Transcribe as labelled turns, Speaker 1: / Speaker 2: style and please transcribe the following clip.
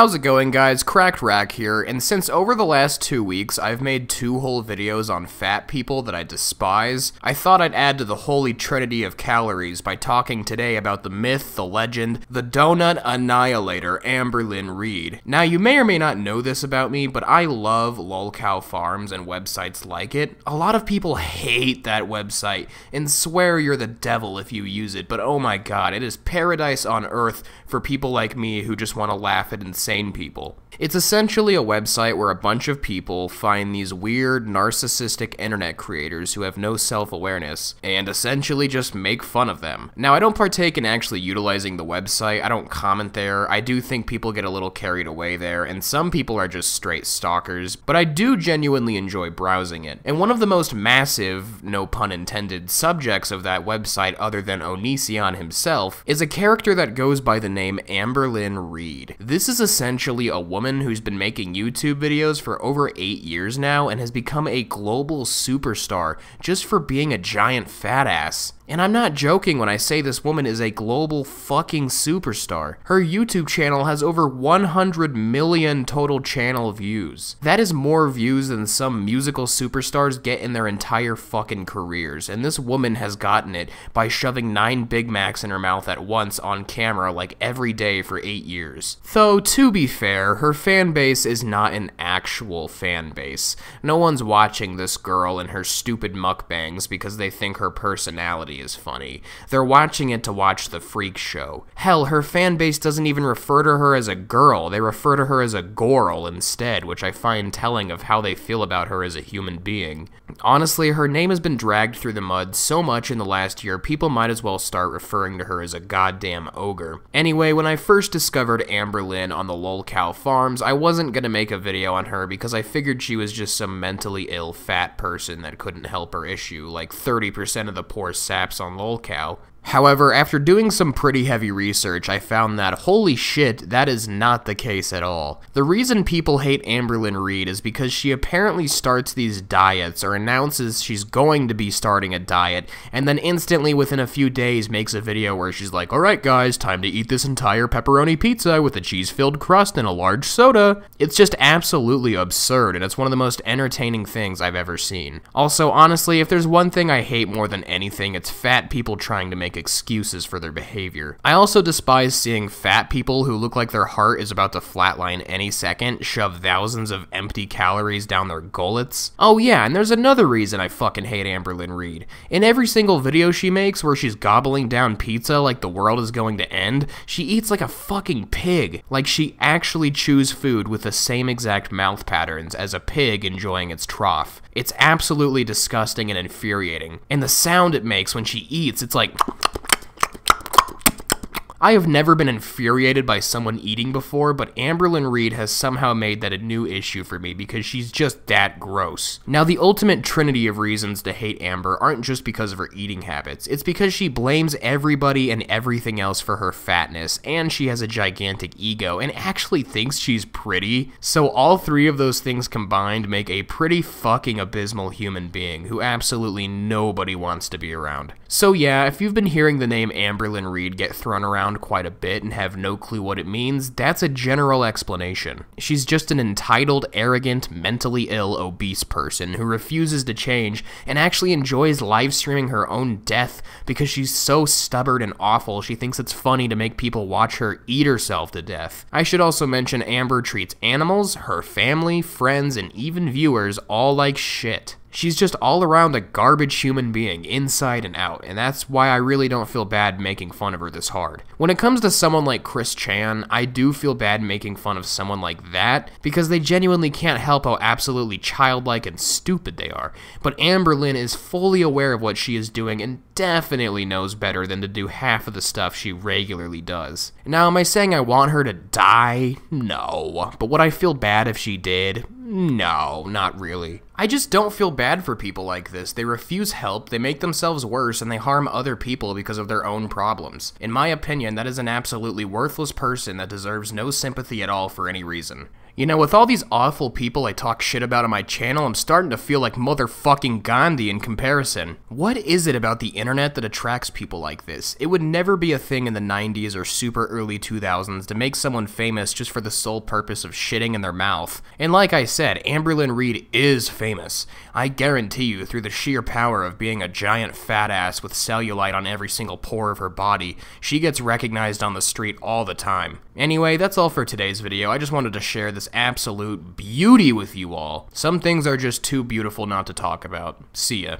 Speaker 1: How's it going guys? Cracked Rack here, and since over the last two weeks I've made two whole videos on fat people that I despise, I thought I'd add to the holy trinity of calories by talking today about the myth, the legend, the donut annihilator Amberlynn Reid. Now you may or may not know this about me, but I love lolcow farms and websites like it. A lot of people hate that website and swear you're the devil if you use it, but oh my god, it is paradise on earth for people like me who just want to laugh at insane people. It's essentially a website where a bunch of people find these weird, narcissistic internet creators who have no self awareness and essentially just make fun of them. Now, I don't partake in actually utilizing the website, I don't comment there. I do think people get a little carried away there, and some people are just straight stalkers, but I do genuinely enjoy browsing it. And one of the most massive, no pun intended, subjects of that website, other than Onision himself, is a character that goes by the name Amberlynn Reid. This is essentially a woman who's been making YouTube videos for over 8 years now and has become a global superstar just for being a giant fat ass. And I'm not joking when I say this woman is a global fucking superstar. Her YouTube channel has over 100 million total channel views. That is more views than some musical superstars get in their entire fucking careers, and this woman has gotten it by shoving 9 Big Macs in her mouth at once on camera like every day for 8 years. Though, to be fair, her fan base is not an actual fan base. No one's watching this girl and her stupid mukbangs because they think her personality is funny. They're watching it to watch the freak show. Hell, her fan base doesn't even refer to her as a girl, they refer to her as a gorl instead, which I find telling of how they feel about her as a human being. Honestly, her name has been dragged through the mud so much in the last year, people might as well start referring to her as a goddamn ogre. Anyway, when I first discovered Amberlynn on the lolcow farms, I wasn't gonna make a video on her because I figured she was just some mentally ill fat person that couldn't help her issue, like 30% of the poor on lolcow. However, after doing some pretty heavy research, I found that holy shit, that is not the case at all. The reason people hate Amberlynn Reid is because she apparently starts these diets or announces she's going to be starting a diet, and then instantly within a few days makes a video where she's like, alright guys, time to eat this entire pepperoni pizza with a cheese-filled crust and a large soda. It's just absolutely absurd, and it's one of the most entertaining things I've ever seen. Also, honestly, if there's one thing I hate more than anything, it's fat people trying to make make excuses for their behavior. I also despise seeing fat people who look like their heart is about to flatline any second shove thousands of empty calories down their gullets. Oh yeah, and there's another reason I fucking hate Amberlynn Reid. In every single video she makes where she's gobbling down pizza like the world is going to end, she eats like a fucking pig. Like she actually chews food with the same exact mouth patterns as a pig enjoying its trough. It's absolutely disgusting and infuriating. And the sound it makes when she eats, it's like I have never been infuriated by someone eating before, but Amberlynn Reid has somehow made that a new issue for me because she's just that gross. Now, the ultimate trinity of reasons to hate Amber aren't just because of her eating habits, it's because she blames everybody and everything else for her fatness, and she has a gigantic ego and actually thinks she's pretty. So, all three of those things combined make a pretty fucking abysmal human being who absolutely nobody wants to be around. So, yeah, if you've been hearing the name Amberlynn Reid get thrown around around quite a bit and have no clue what it means, that's a general explanation. She's just an entitled, arrogant, mentally ill, obese person who refuses to change and actually enjoys live streaming her own death because she's so stubborn and awful she thinks it's funny to make people watch her eat herself to death. I should also mention Amber treats animals, her family, friends, and even viewers all like shit. She's just all around a garbage human being, inside and out, and that's why I really don't feel bad making fun of her this hard. When it comes to someone like Chris Chan, I do feel bad making fun of someone like that, because they genuinely can't help how absolutely childlike and stupid they are. But Amberlynn is fully aware of what she is doing and definitely knows better than to do half of the stuff she regularly does. Now, am I saying I want her to die? No. But would I feel bad if she did? No, not really. I just don't feel bad for people like this. They refuse help, they make themselves worse, and they harm other people because of their own problems. In my opinion, that is an absolutely worthless person that deserves no sympathy at all for any reason. You know, with all these awful people I talk shit about on my channel, I'm starting to feel like motherfucking Gandhi in comparison. What is it about the internet that attracts people like this? It would never be a thing in the 90s or super early 2000s to make someone famous just for the sole purpose of shitting in their mouth. And like I said, Amberlynn Reid is famous. I guarantee you, through the sheer power of being a giant fat ass with cellulite on every single pore of her body, she gets recognized on the street all the time. Anyway, that's all for today's video. I just wanted to share this absolute beauty with you all. Some things are just too beautiful not to talk about. See ya.